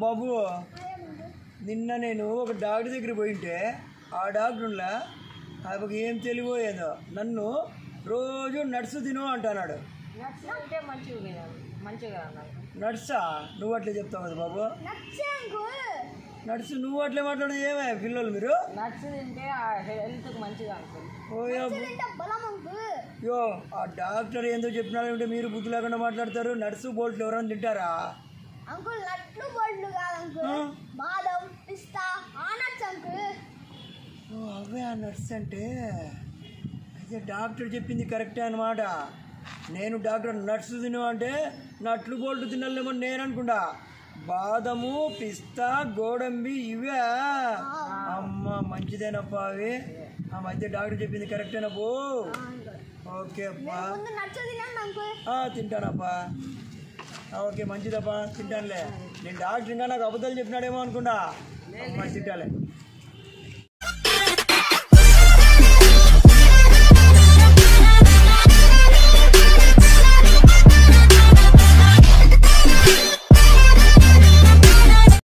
బాబు. నిన్న నేను ఒక డాక్టర్ దగ్గర పోయింటే ఆ డాక్టర్లా ఆమెకు ఏం తెలియబోయేదో నన్ను రోజు నడుసు తిను అంటున్నాడు. నడుసా నువ్వు అట్లే చెప్తావు కదా బాబు. నడుసు నువ్వు అట్లే మాట్లాడదు ఏమే పిల్లలు మీరు? యో ఆ డాక్టర్ ఏందో చెప్పినారంటే మీరు బుద్ధి లేకుండా మాట్లాడతారు. నడుసు బోల్ట్లు ఎవరైనా తింటారా? అంకుల్ నట్లు కాదు అంకుల్? బాదం పిస్తా ఆ నట్స్ అంకుల్. ఓ, అవే ఆ నర్స్ అంటే. అయితే డాక్టర్ చెప్పింది కరెక్టే అనమాట నేను డాక్టర్ నట్స్ తిను అంటే నట్లు బోల్ట్ తినాలేమో నేను అనుకుంటా. బాదము పిస్తా గోడంబి ఇవే. అమ్మ మంచిదేనప్పా అవి. ఆ మధ్య డాక్టర్ చెప్పింది కరెక్టేనప్పు ఓకే అప్పా. తింటానప్పా. ఓకే మంచిదప్ప తింటానులే. నేను డాక్టర్ ఇంకా నాకు అబద్ధాలు చెప్పినాడేమో అనుకుంటా అమ్మ తింటాలే.